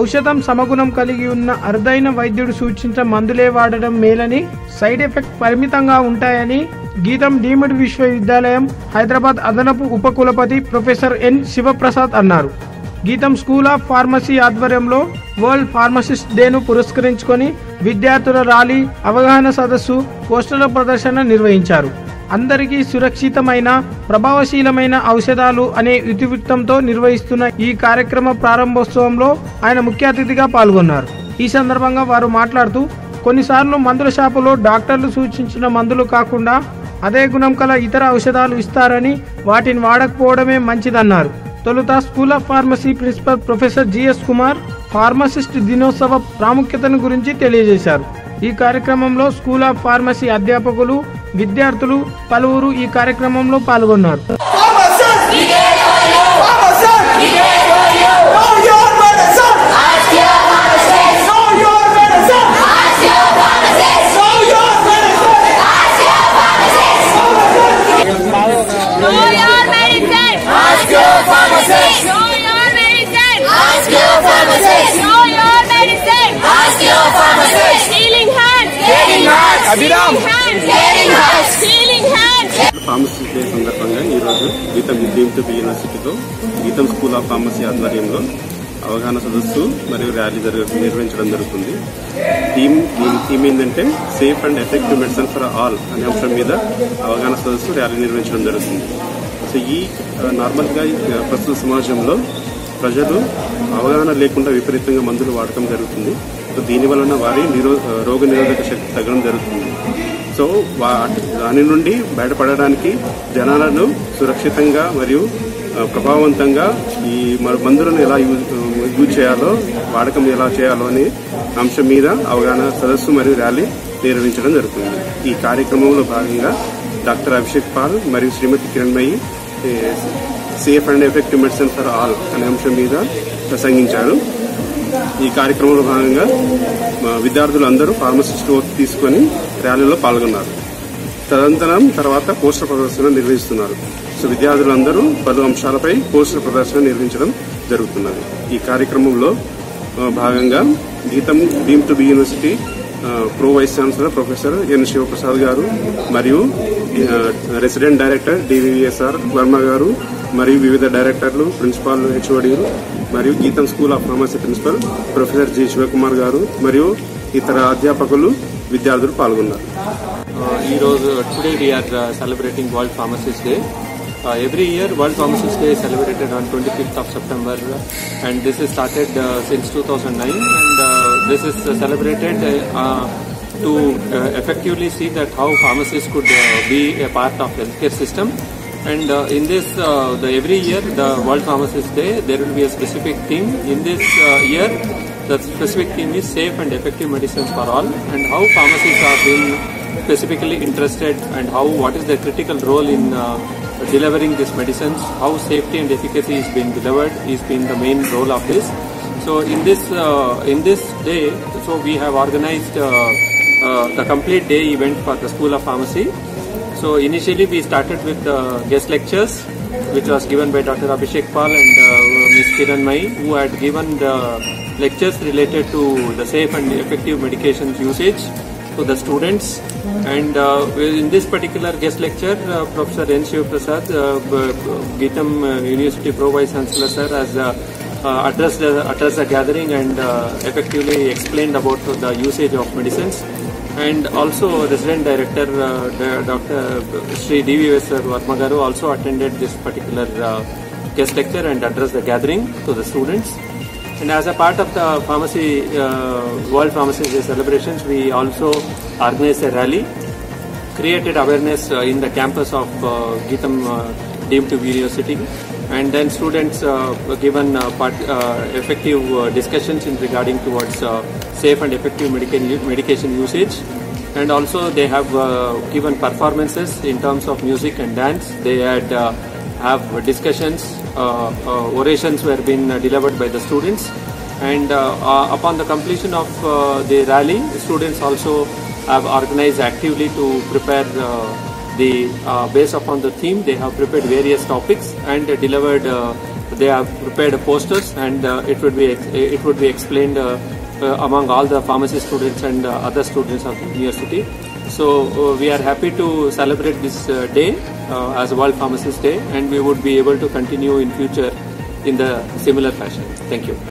ఔషధం సమగుణం కలిగి ఉన్న అరుదైన వైద్యుడు సూచించిన మందులే వాడడం మేలని సైడ్ ఎఫెక్ట్ పరిమితంగా ఉంటాయని గీతం డీమ్డ్ విశ్వవిద్యాలయం హైదరాబాద్ అదనపు ఉపకులపతి ప్రొఫెసర్ ఎన్ శివప్రసాద్ అన్నారు. గీతం స్కూల్ ఆఫ్ ఫార్మసీ ఆధ్వర్యంలో వరల్డ్ ఫార్మసిస్ట్ డేను పురస్కరించుకొని విద్యార్థుల ర్యాలీ అవగాహన సదస్సు పోస్టర్ల ప్రదర్శన నిర్వహించారు. అందరికీ సురక్షితమైన ప్రభావశీలమైన ఔషధాలు అనే ఇతివృత్తంతో నిర్వహిస్తున్న ఈ కార్యక్రమ ప్రారంభోత్సవంలో ఆయన ముఖ్య అతిథిగా పాల్గొన్నారు. ఈ సందర్భంగా వారు మాట్లాడుతూ కొన్నిసార్లు మందుల షాపులో డాక్టర్లు సూచించిన మందులు కాకుండా అదే గుణం కల ఇతర ఔషధాలు ఇస్తారని వాటిని వాడకపోవడమే మంచిదన్నారు. తొలుత school of pharmacy principal professor GS Kumar pharmacist దినోత్సవ ప్రాముఖ్యతను గురించి తెలియజేశారు. ఈ కార్యక్రమంలో స్కూల్ ఆఫ్ ఫార్మసీ అధ్యాపకులు విద్యార్థులు పలువురు ఈ కార్యక్రమంలో పాల్గొన్నారు Know your medicine. Ask your pharmacist. Know your medicine. Ask your pharmacist. Pharmacy day సందర్భంగా ఈరోజు గీతం బి యూనివర్సిటీతో గీతం స్కూల్ ఆఫ్ ఫార్మసీ ఆధ్వర్యంలో అవగాహన సదస్సు మరియు ర్యాలీ జరగ నిర్వహించడం జరుగుతుంది. థీమ్ దీని థీమ్ ఏంటంటే safe and effective medicine for all అనే అంశం మీద అవగాహన సదస్సు ర్యాలీ నిర్వహించడం జరుగుతుంది. సో ఈ నార్మల్గా ప్రస్తుత సమాజంలో ప్రజలు అవగాహన లేకుండా విపరీతంగా మందులు వాడటం జరుగుతుంది. సో దీని వలన వారి నిరో రోగ నిరోధక శక్తి తగ్గడం జరుగుతుంది సో వా- దాని నుండి బయటపడడానికి జనాలను సురక్షితంగా మరియు ప్రభావవంతంగా ఈ మ- మందులను ఎలా యూజ్ యూజ్ చేయాలో వాడకం ఎలా చేయాలో అనే అంశం మీద అవగాహన సదస్సు మరియు ర్యాలీ నిర్వహించడం జరుగుతుంది ఈ కార్యక్రమంలో భాగంగా డాక్టర్ అభిషేక్ పాల్ మరియు Srimati Kiranmayi safe and effective medicine for all అనే అంశం మీద ప్రసంగించారు ఈ కార్యక్రమంలో భాగంగా విద్యార్థులు విద్యార్థులందరూ ఫార్మసిస్ట్ ఓత్ తీసుకొని ర్యాలీలో పాల్గొన్నారు. తదనంతరం తర్వాత పోస్టర్ ప్రదర్శన నిర్వహిస్తున్నారు. సో విద్యార్థులందరూ పలు అంశాలపై పోస్టర్ ప్రదర్శన నిర్వహించడం జరుగుతున్నది. ఈ కార్యక్రమంలో భాగంగా GITAM deem to be university pro vice chancellor professor N Sivaprasad garu మరియు రెసిడెంట్ డైరెక్టర్ డివిఎస్ఆర్ వర్మ గారు మరియు వివిధ డైరెక్టర్లు ప్రిన్సిపాల్ హెచ్ఓడీలు మరియు GITAM school of pharmacy principal professor G Sivakumar garu మరియు ఇతర అధ్యాపకులు విద్యార్థులు పాల్గొన్నారు. ఈరోజు today we are celebrating world pharmacist day. Uh, every year, World Pharmacist Day is celebrated on 25th of September, and this is started uh, since 2009, and uh, this is uh, celebrated uh, to uh, effectively see that how pharmacists could be a part of healthcare system. And in this, the every year, the World Pharmacist Day, there will be a specific theme. In this year, the specific theme is safe and effective medicines for all, and how pharmacists are being specifically interested, and how what is their critical role in delivering these medicines how safety and efficacy is being delivered is being the main role of this so in this uh, in this day so we have organized uh, uh, the complete day event for the School of Pharmacy. So initially we started with guest lectures, which was given by Dr. Abhishek Pal and uh, Ms. Kiran Mai, who had given the lectures related to the safe and effective medications usage to the students. And uh, in this particular guest lecture, uh, Professor N. Prasad, uh, uh, University Pro Vice Chancellor Sir, has addressed, the, addressed the gathering and effectively explained about the usage of medicines. And also resident director uh, Dr. Sri D.V.S. Varmagaru also attended this particular uh, guest lecture and addressed the gathering to the students. And as a part of the pharmacy, uh, World Pharmacy Day celebrations, we also organized a rally, created awareness uh, in the campus of uh, Geetam uh, deemed university, and then students uh, were given uh, part, uh, effective discussions in regarding towards safe and effective medication medication usage. And also they have given performances in terms of music and dance. They had have discussions, orations were being uh, delivered by the students. And uh, uh, upon the completion of uh, the rally, students also have organized actively to prepare uh, the uh, based upon the theme. They have prepared various topics and uh, delivered uh, they have prepared posters and uh, it would be it would be explained uh, uh, among all the pharmacy students and uh, other students of the university. So uh, we are happy to celebrate this uh, day uh, as World Pharmacist Day, and we would be able to continue in future in the similar fashion. Thank you.